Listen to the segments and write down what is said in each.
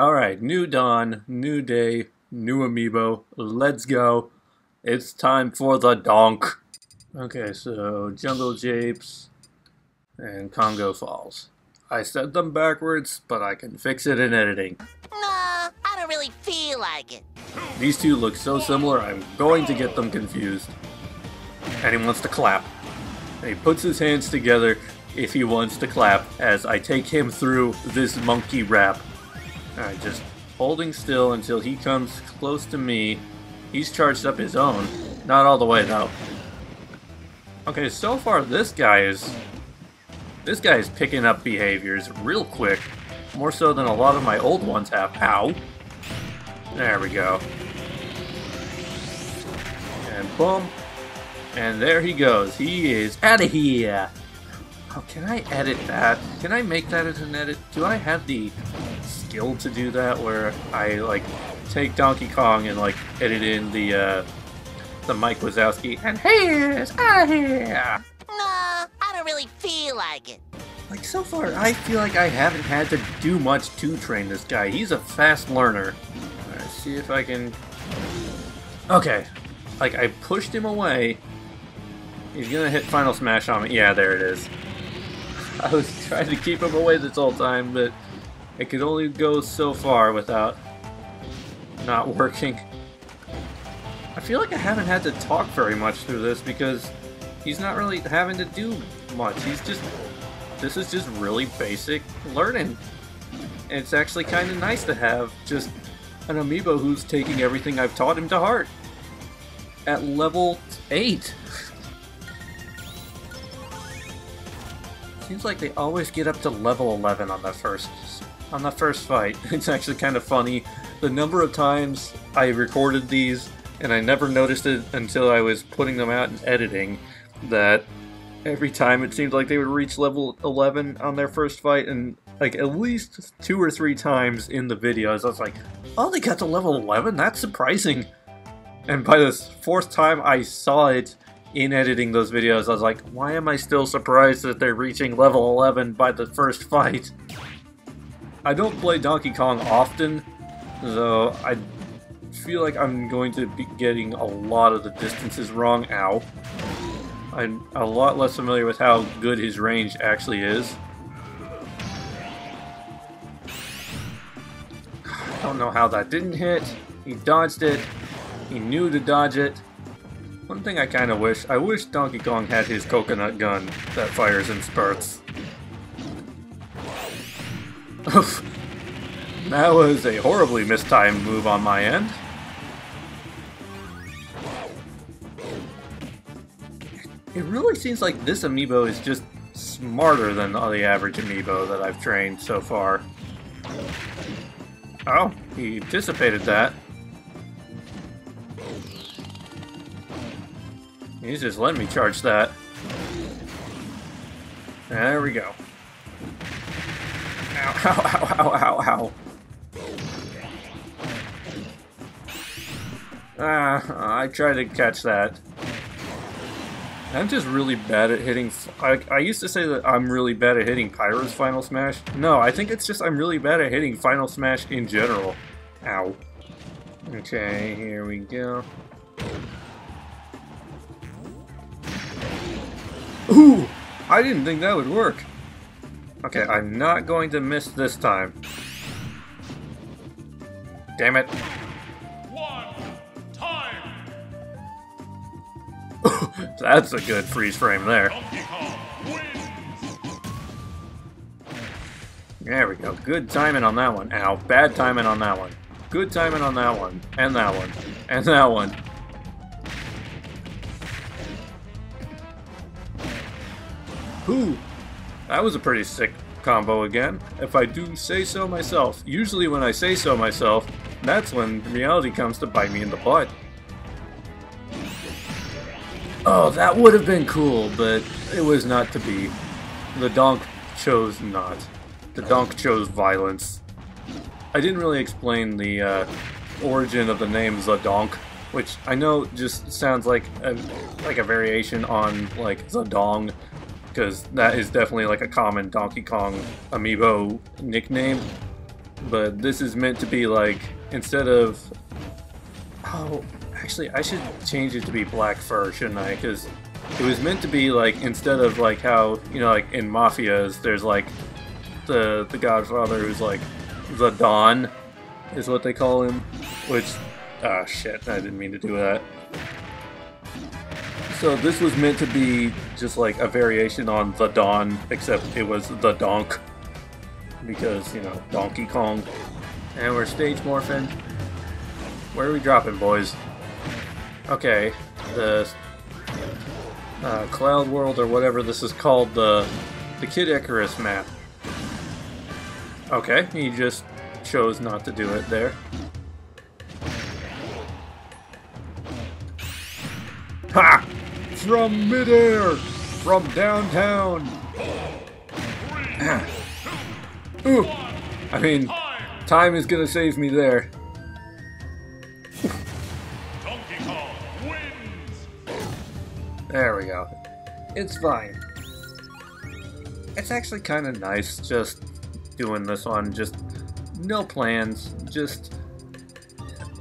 Alright, new dawn, new day, new amiibo. Let's go. It's time for the donk. Okay, so Jungle Japes and Kongo Falls. I said them backwards, but I can fix it in editing. Nah, I don't really feel like it. These two look so similar, I'm going to get them confused. And he wants to clap. And he puts his hands together if he wants to clap as I take him through this monkey rap. Alright, just holding still until he comes close to me. He's charged up his own. Not all the way, though. Okay, so far this guy is... This guy is picking up behaviors real quick. More so than a lot of my old ones have. Ow! There we go. And boom. And there he goes. He is out of here. Oh, can I edit that? Can I make that as an edit? Do I have the skill to do that where I like take Donkey Kong and like edit in the uh the Mike Wazowski and here's of here. Nah, I don't really feel like it. Like so far, I feel like I haven't had to do much to train this guy. He's a fast learner. Alright, see if I can. Okay, like I pushed him away. He's gonna hit Final Smash on me. Yeah, there it is. I was trying to keep him away this whole time, but it could only go so far without not working. I feel like I haven't had to talk very much through this because he's not really having to do much. He's just... This is just really basic learning. And it's actually kind of nice to have just an amiibo who's taking everything I've taught him to heart. At level 8. Seems like they always get up to level 11 on the first on the first fight. It's actually kind of funny. The number of times I recorded these and I never noticed it until I was putting them out and editing that every time it seemed like they would reach level 11 on their first fight and like at least two or three times in the videos I was like, oh they got to level 11? That's surprising. And by the fourth time I saw it in editing those videos, I was like, why am I still surprised that they're reaching level 11 by the first fight? I don't play Donkey Kong often, so I feel like I'm going to be getting a lot of the distances wrong. Ow. I'm a lot less familiar with how good his range actually is. I don't know how that didn't hit. He dodged it. He knew to dodge it. One thing I kind of wish, I wish Donkey Kong had his coconut gun that fires in spurts. That was a horribly mistimed move on my end. It really seems like this amiibo is just smarter than the average amiibo that I've trained so far. Oh, he anticipated that. He's just letting me charge that. There we go. Ow, ow, ow, ow, ow, Ah, I tried to catch that. I'm just really bad at hitting... I, I used to say that I'm really bad at hitting Pyra's Final Smash. No, I think it's just I'm really bad at hitting Final Smash in general. Ow. Okay, here we go. Ooh! I didn't think that would work. Okay, I'm not going to miss this time. Damn it. One, time! That's a good freeze frame there. There we go. Good timing on that one. Ow, bad timing on that one. Good timing on that one. And that one. And that one. Ooh, that was a pretty sick combo again, if I do say so myself. Usually when I say so myself, that's when reality comes to bite me in the butt. Oh, that would have been cool, but it was not to be. The donk chose not. The donk chose violence. I didn't really explain the uh, origin of the name Zadonk, which I know just sounds like a, like a variation on like Zadong, because that is definitely like a common Donkey Kong amiibo nickname. but this is meant to be like instead of oh actually I should change it to be black fur shouldn't I because it was meant to be like instead of like how you know like in mafias there's like the the Godfather who's like the Don is what they call him, which ah shit I didn't mean to do that. So this was meant to be just like a variation on the Don, except it was the Donk because you know Donkey Kong, and we're stage morphing. Where are we dropping, boys? Okay, the uh, Cloud World or whatever this is called, the the Kid Icarus map. Okay, he just chose not to do it there. Ha! From midair! From downtown! Ooh! I mean, time is gonna save me there. There we go. It's fine. It's actually kind of nice just doing this on just no plans, just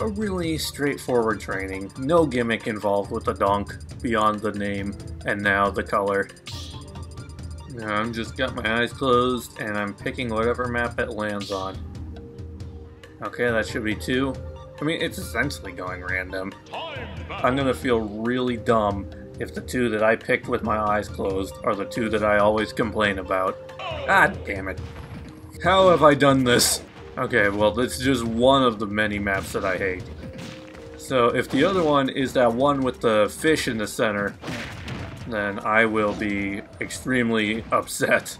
a really straightforward training. No gimmick involved with the donk beyond the name and now the color. Now I'm just got my eyes closed and I'm picking whatever map it lands on. Okay, that should be two. I mean, it's essentially going random. I'm gonna feel really dumb if the two that I picked with my eyes closed are the two that I always complain about. Ah, damn it. How have I done this? Okay, well, it's just one of the many maps that I hate. So, if the other one is that one with the fish in the center, then I will be extremely upset.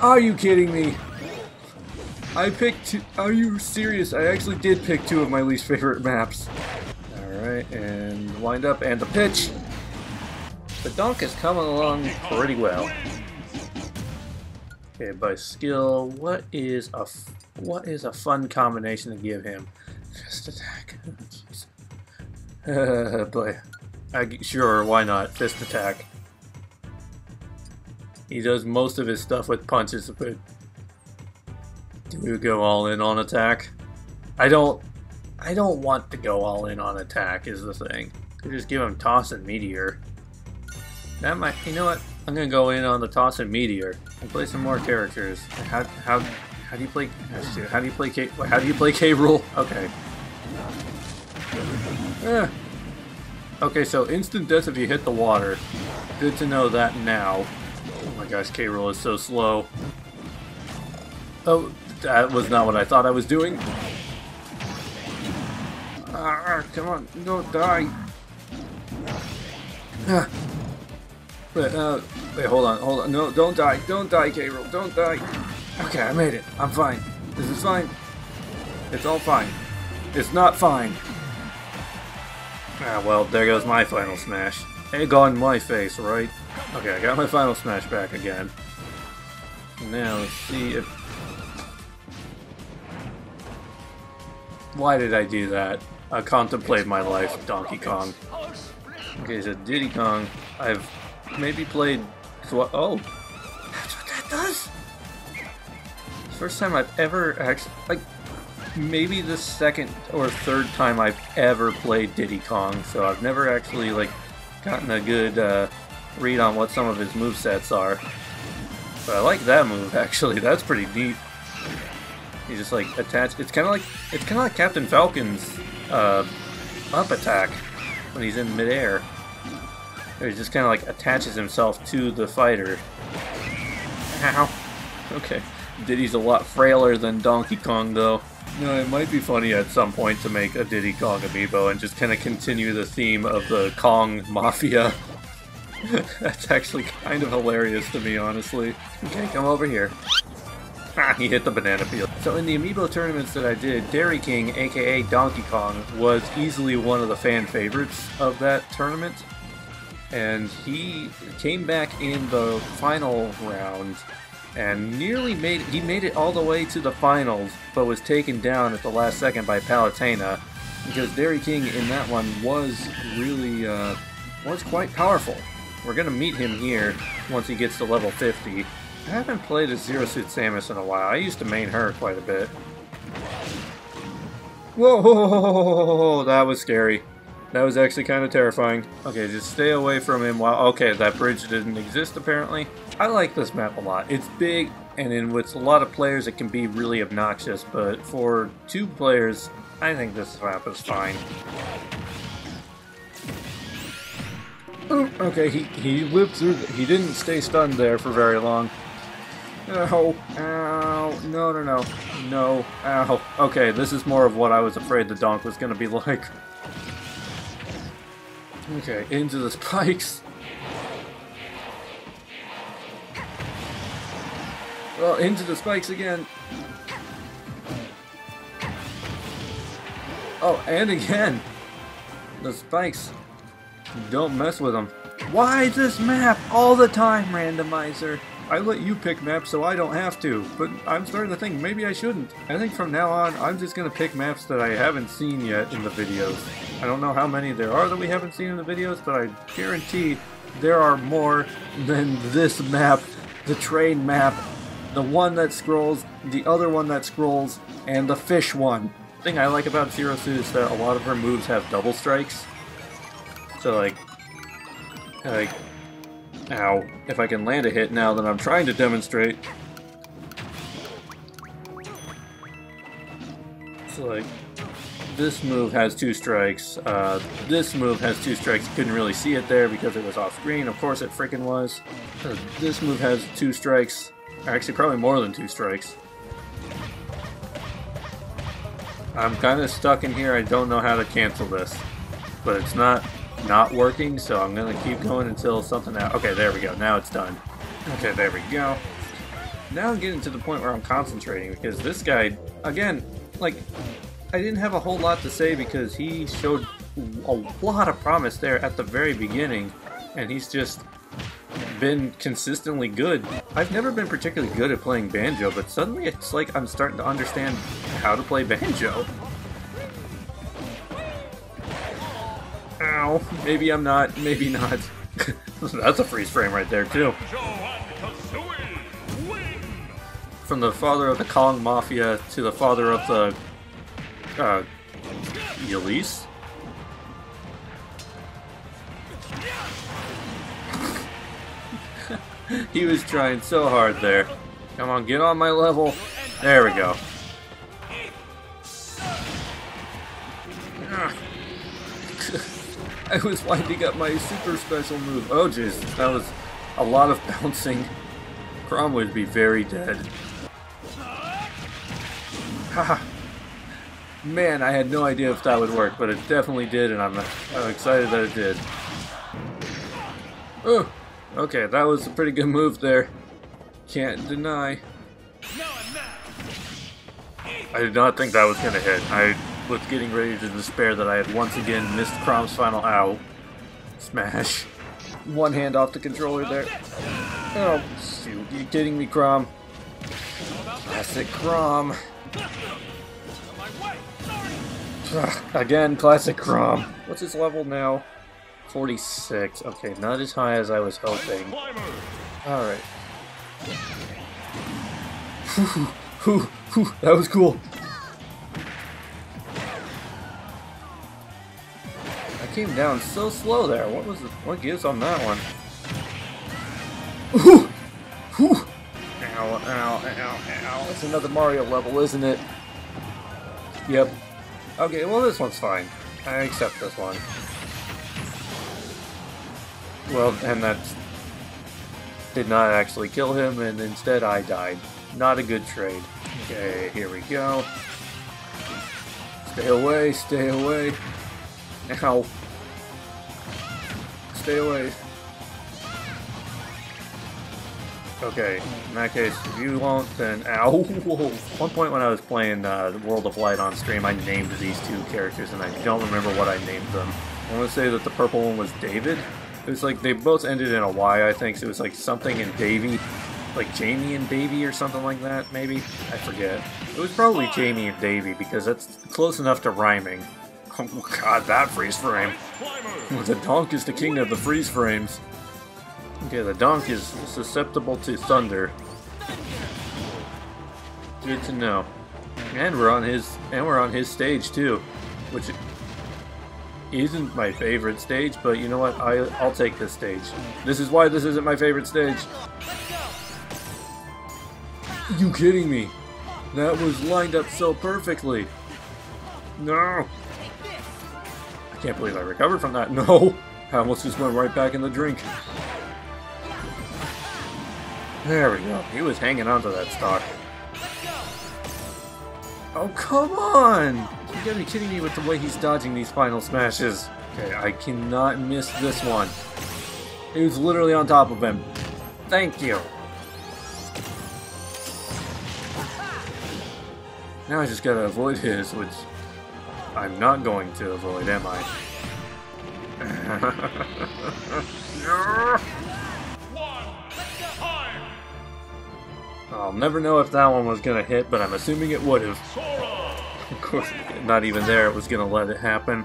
Are you kidding me? I picked two. Are you serious? I actually did pick two of my least favorite maps. Alright, and wind up, and the pitch! The donk is coming along pretty well. Okay, by skill, what is a what is a fun combination to give him? Fist attack. Boy, I, sure, why not? Fist attack. He does most of his stuff with punches, but do we go all in on attack? I don't. I don't want to go all in on attack. Is the thing. Could just give him toss and meteor. That might. You know what? I'm gonna go in on the toss and meteor and play some more characters. How how how do you play? How do you play K? How do you play K. Rool? Okay. Eh. Okay, so instant death if you hit the water. Good to know that now. Oh my gosh, K. Rool is so slow. Oh, that was not what I thought I was doing. Ah, come on, don't die. Ah. Wait, uh, wait, hold on, hold on. No, don't die, don't die, K. Rool, don't die. Okay, I made it. I'm fine. This is fine. It's all fine. It's not fine. Ah, well, there goes my final smash. Egg on my face, right? Okay, I got my final smash back again. Now, let's see if... Why did I do that? I contemplate my life, Donkey Kong. Okay, so Diddy Kong, I've maybe played. Oh, that's what that does. First time I've ever actually like maybe the second or third time I've ever played Diddy Kong. So I've never actually like gotten a good uh, read on what some of his move sets are. But I like that move actually. That's pretty neat. You just like attach. It's kind of like it's kind of like Captain Falcon's uh, up attack when he's in midair. Or he just kind of like attaches himself to the fighter. Ow. Okay. Diddy's a lot frailer than Donkey Kong, though. No, it might be funny at some point to make a Diddy Kong amiibo and just kind of continue the theme of the Kong Mafia. That's actually kind of hilarious to me, honestly. Okay, come over here. He hit the banana peel. So in the amiibo tournaments that I did, Dairy King, aka Donkey Kong, was easily one of the fan favorites of that tournament and he came back in the final round and nearly made he made it all the way to the finals, but was taken down at the last second by Palutena because Dairy King in that one was really uh, was quite powerful. We're gonna meet him here once he gets to level 50. I haven't played a Zero Suit Samus in a while. I used to main her quite a bit. Whoa, that was scary. That was actually kind of terrifying. Okay, just stay away from him while... Okay, that bridge didn't exist apparently. I like this map a lot. It's big, and in with a lot of players it can be really obnoxious, but for two players, I think this map is fine. Ooh, okay, he, he lived through... The, he didn't stay stunned there for very long. Ow, ow, no, no, no, no, ow. Okay, this is more of what I was afraid the donk was going to be like. Okay, into the spikes. Well, into the spikes again. Oh, and again. The spikes. Don't mess with them. Why is this map all the time, randomizer? I let you pick maps so I don't have to, but I'm starting to think maybe I shouldn't. I think from now on, I'm just gonna pick maps that I haven't seen yet in the videos. I don't know how many there are that we haven't seen in the videos, but I guarantee there are more than this map, the train map, the one that scrolls, the other one that scrolls, and the fish one. The thing I like about Zero Suit is that a lot of her moves have double strikes. So like, like Ow. If I can land a hit now that I'm trying to demonstrate. So like, this move has two strikes. Uh, this move has two strikes. Couldn't really see it there because it was off screen. Of course it freaking was. Uh, this move has two strikes. Actually, probably more than two strikes. I'm kind of stuck in here. I don't know how to cancel this. But it's not not working, so I'm gonna keep going until something out. Okay, there we go. Now it's done. Okay, there we go. Now I'm getting to the point where I'm concentrating because this guy, again, like, I didn't have a whole lot to say because he showed a lot of promise there at the very beginning, and he's just been consistently good. I've never been particularly good at playing banjo, but suddenly it's like I'm starting to understand how to play banjo. Maybe I'm not. Maybe not. That's a freeze frame right there, too. From the father of the Kong Mafia to the father of the... Uh... Elise? he was trying so hard there. Come on, get on my level. There we go. I was winding up my super special move. Oh jeez, that was a lot of bouncing. Chrom would be very dead. Haha. Man, I had no idea if that would work, but it definitely did, and I'm, I'm excited that it did. Oh, okay, that was a pretty good move there. Can't deny. I did not think that was going to hit. I was getting ready to despair that I had once again missed Chrom's final ow. Smash. One hand off the controller there. Oh, shoot. You kidding me, Chrom? Classic Chrom. Again, classic Chrom. What's his level now? 46. Okay, not as high as I was hoping. Alright. that was cool. Came down so slow there. What was the, what gives on that one? Ooh! Ooh! Ow, ow, ow, ow. That's another Mario level, isn't it? Yep. Okay, well this one's fine. I accept this one. Well, and that did not actually kill him, and instead I died. Not a good trade. Okay, here we go. Stay away, stay away. Ow stay away. Okay, in that case, if you won't, then ow. One point when I was playing uh, World of Light on stream, I named these two characters, and I don't remember what I named them. I want to say that the purple one was David. It was like they both ended in a Y, I think. So it was like something in Davy, like Jamie and Davy or something like that. Maybe I forget. It was probably Jamie and Davy because that's close enough to rhyming. Oh god, that freeze frame. The Donk is the king of the freeze frames. Okay, the Donk is susceptible to thunder. Good to know. And we're on his and we're on his stage too, which isn't my favorite stage, but you know what? I I'll take this stage. This is why this isn't my favorite stage. You kidding me? That was lined up so perfectly. No. Can't believe I recovered from that. No. I almost just went right back in the drink. There we go. He was hanging onto that stock. Oh, come on! You gotta be kidding me with the way he's dodging these final smashes. Okay, I cannot miss this one. He was literally on top of him. Thank you. Now I just gotta avoid his, which I'm not going to avoid, am I? I'll never know if that one was gonna hit, but I'm assuming it would have. Of course, not even there, it was gonna let it happen.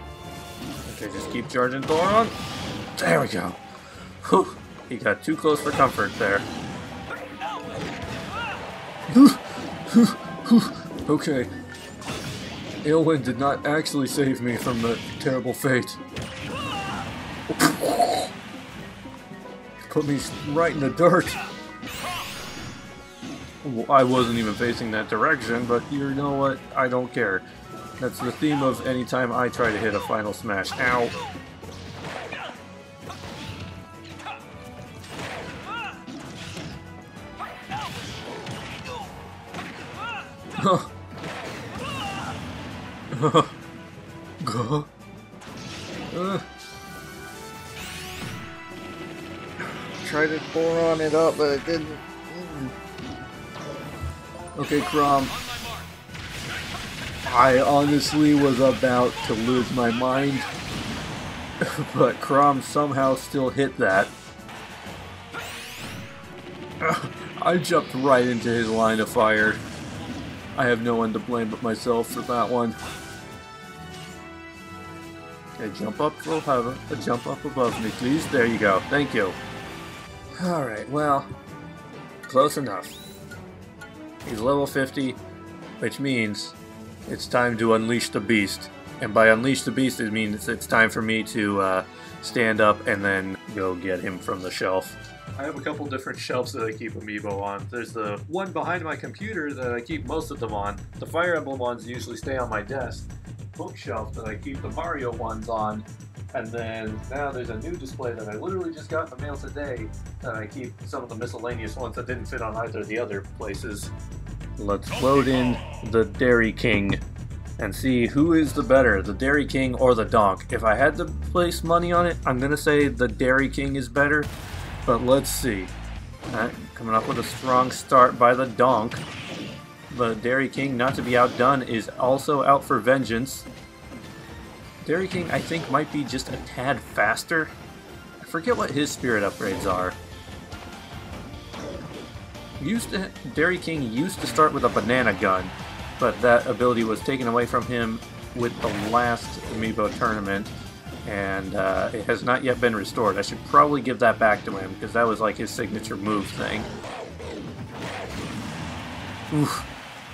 Okay, just keep charging Thoron. There we go. Whew. He got too close for comfort there. okay. Elwind did not actually save me from the terrible fate. Put me right in the dirt. I wasn't even facing that direction, but you know what? I don't care. That's the theme of any time I try to hit a final smash. Ow. Go. Uh. Tried to pour on it up, but it didn't. Okay, Chrom. I honestly was about to lose my mind, but Chrom somehow still hit that. I jumped right into his line of fire. I have no one to blame but myself for that one. Okay, jump up full hover. Uh, jump up above me, please. There you go. Thank you. Alright, well, close enough. He's level 50, which means it's time to unleash the beast. And by unleash the beast, it means it's time for me to uh, stand up and then go get him from the shelf. I have a couple different shelves that I keep Amiibo on. There's the one behind my computer that I keep most of them on. The Fire Emblem ones usually stay on my desk. Bookshelf that I keep the Mario ones on. And then now there's a new display that I literally just got in the mail today that I keep some of the miscellaneous ones that didn't fit on either of the other places. Let's load in the Dairy King and see who is the better, the Dairy King or the Donk. If I had to place money on it, I'm gonna say the Dairy King is better, but let's see. Alright, coming up with a strong start by the Donk. The Dairy King, not to be outdone, is also out for vengeance. Dairy King, I think, might be just a tad faster. I forget what his spirit upgrades are. Used to, Dairy King used to start with a banana gun, but that ability was taken away from him with the last Amiibo tournament, and uh, it has not yet been restored. I should probably give that back to him, because that was like his signature move thing. Oof.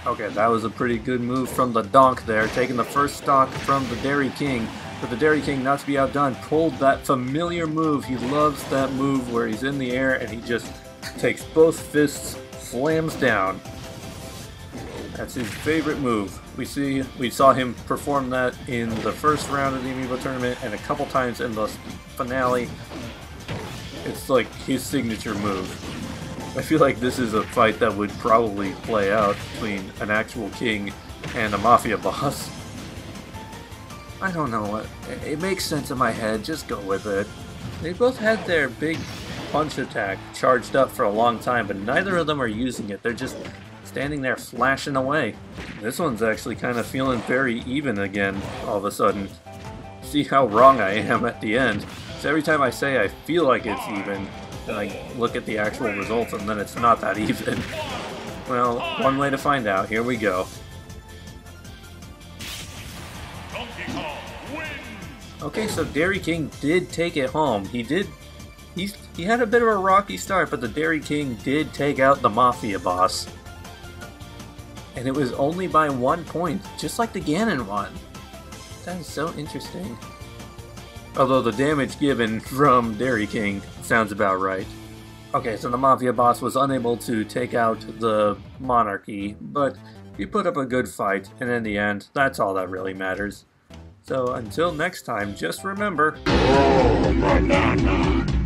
Okay, that was a pretty good move from the Donk there, taking the first stock from the Dairy King. But the Dairy King, not to be outdone, pulled that familiar move. He loves that move where he's in the air and he just takes both fists, slams down. That's his favorite move. We see we saw him perform that in the first round of the Amiibo tournament and a couple times in the finale. It's like his signature move. I feel like this is a fight that would probably play out between an actual king and a mafia boss. I don't know. It makes sense in my head, just go with it. They both had their big punch attack charged up for a long time, but neither of them are using it. They're just standing there flashing away. This one's actually kind of feeling very even again all of a sudden. See how wrong I am at the end. So every time I say I feel like it's even, I look at the actual results and then it's not that even. Well, one way to find out. Here we go. Donkey Kong wins. Okay, so Dairy King did take it home. He did. He's he had a bit of a rocky start, but the Dairy King did take out the Mafia boss. And it was only by one point, just like the Ganon one. That is so interesting. Although the damage given from Dairy King sounds about right. Okay, so the Mafia boss was unable to take out the Monarchy, but he put up a good fight, and in the end, that's all that really matters. So until next time, just remember Oh, banana.